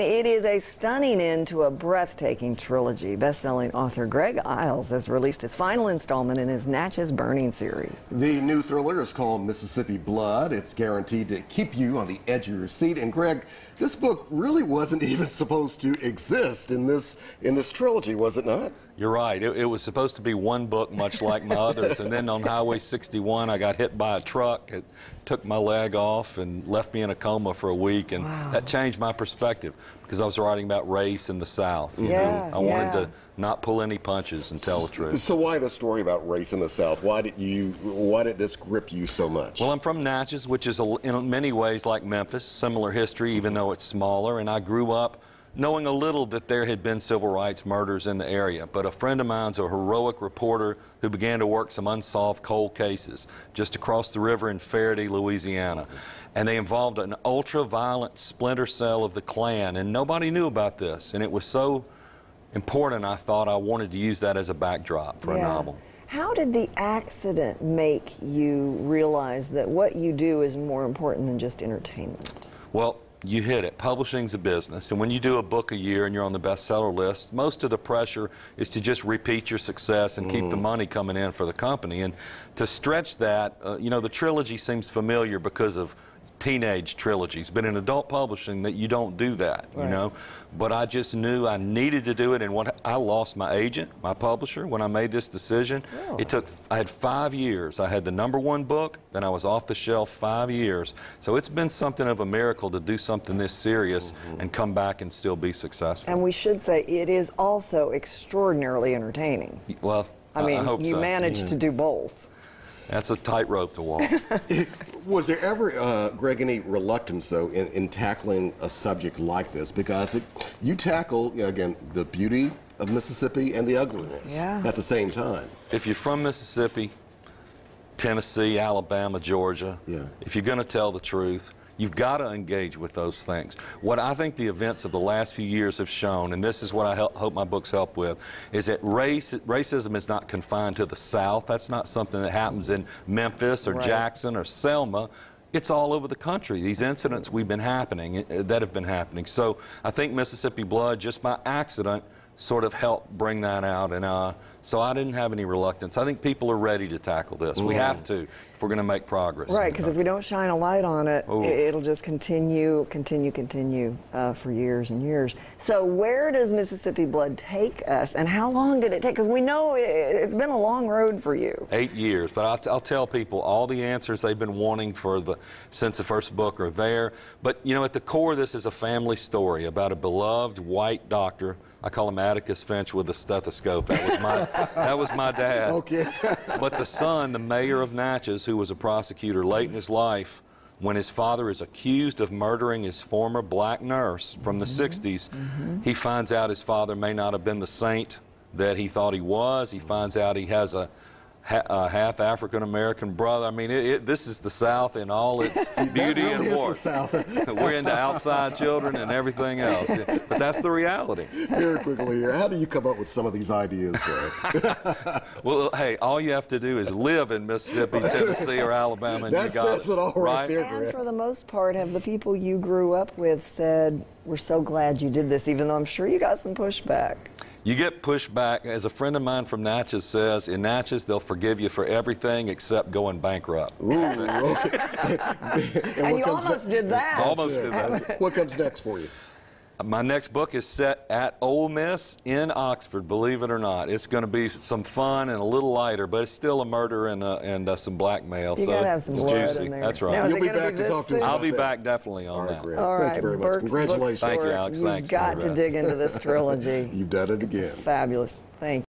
It is a stunning end to a breathtaking trilogy. Best-selling author Greg Iles has released his final installment in his Natchez Burning series. The new thriller is called Mississippi Blood. It's guaranteed to keep you on the edge of your seat. And Greg, this book really wasn't even supposed to exist in this in this trilogy, was it not? You're right. It, it was supposed to be one book, much like my others. And then on Highway 61, I got hit by a truck. It took my leg off and left me in a coma for a week. And Wow. that changed my perspective because I was writing about race in the South. you Yeah, know. I wanted to not pull any punches and tell the truth. So why the story about race in the South? Why did you why did this grip you so much? Well, I'm from Natchez, which is a, in many ways like Memphis, similar history, even though it's smaller. And I grew up knowing a little that there had been civil rights murders in the area. But a friend of mine's a heroic reporter who began to work some unsolved cold cases just across the river in Ferriday, Louisiana. And they involved an ultra-violent splinter cell of the Klan, and nobody knew about this. And it was so important, I thought I wanted to use that as a backdrop for a novel. How did the accident make you realize that what you do is more important than just entertainment? Well, you hit it. Publishing's a business, and when you do a book a year and you're on the bestseller list, most of the pressure is to just repeat your success and keep the money coming in for the company. And to stretch that, uh, you know, the trilogy seems familiar because of teenage trilogies, but in adult publishing, that you don't do that, you know. But I just knew I needed to do it, and what I lost my agent, my publisher, when I made this decision. Oh. It took. I had five years. I had the number one book, then I was off the shelf five years. So it's been something of a miracle to do something this serious mm-hmm. and come back and still be successful. And we should say it is also extraordinarily entertaining. well, I mean, hope you so. managed to mm. do both. That's a tightrope to walk. Was there ever, uh, Greg, any reluctance, though, in, in tackling a subject like this? Because it, you tackle, you know, again, the beauty of Mississippi and the ugliness Yeah. at the same time. if you're from Mississippi, Tennessee, Alabama, Georgia, Yeah. if you're going to tell the truth, you've got to engage with those things. What I think the events of the last few years have shown, and this is what I help, hope my books help with, is that race, racism is not confined to the South. That's not something that happens in Memphis or Right. Jackson or Selma. It's all over the country. These incidents we've been happening, uh, that have been happening. So I think Mississippi Blood, just by accident, sort of helped bring that out. And uh, so I didn't have any reluctance. I think people are ready to tackle this. We have to if we're going to make progress. Right, because if we don't shine a light on it, Oh. i- it'll just continue, continue, continue uh, for years and years. So, where does Mississippi Blood take us, and how long did it take? Because we know i- it's been a long road for you. Eight years, but I'll, t- I'll tell people all the answers they've been wanting for the since the first book are there. But you know, at the core, this is a family story about a beloved white doctor. I call him Atticus Finch with a stethoscope. That was my that was my dad. Okay. but the son, the mayor of Natchez, who was a prosecutor late in his life, when his father is accused of murdering his former black nurse from the mm-hmm. 60s, mm-hmm. he finds out his father may not have been the saint that he thought he was. He finds out he has a, ha- a half African American brother. I mean, it, it, this is the South in all its beauty That and really the warmth. South. We're into outside children and everything else. But that's the reality. Very quickly here, how do you come up with some of these ideas? Uh, Well, hey, all you have to do is live in Mississippi, Tennessee, or Alabama, and That you got says it all right there. And Greg. for the most part, have the people you grew up with said, We're so glad you did this, even though I'm sure you got some pushback? You get pushback. As a friend of mine from Natchez says, in Natchez, they'll forgive you for everything except going bankrupt. Ooh, okay. And, what you almost ne- did that. Almost did that. What comes next for you? My next book is set at Ole Miss in Oxford, believe it or not. It's going to be some fun and a little lighter, but it's still a murder and, uh, and uh, some blackmail. You so gotta have some it's blood juicy. in there. That's right. is You'll be gonna back to talk to us? I'll be that. back definitely on All right, that. Greg. All Thank right, you very much. Burke's Congratulations. Thank you, Bookstore. Alex. You've Thanks. got to dig into this trilogy. You've done it again. Fabulous. Thank you.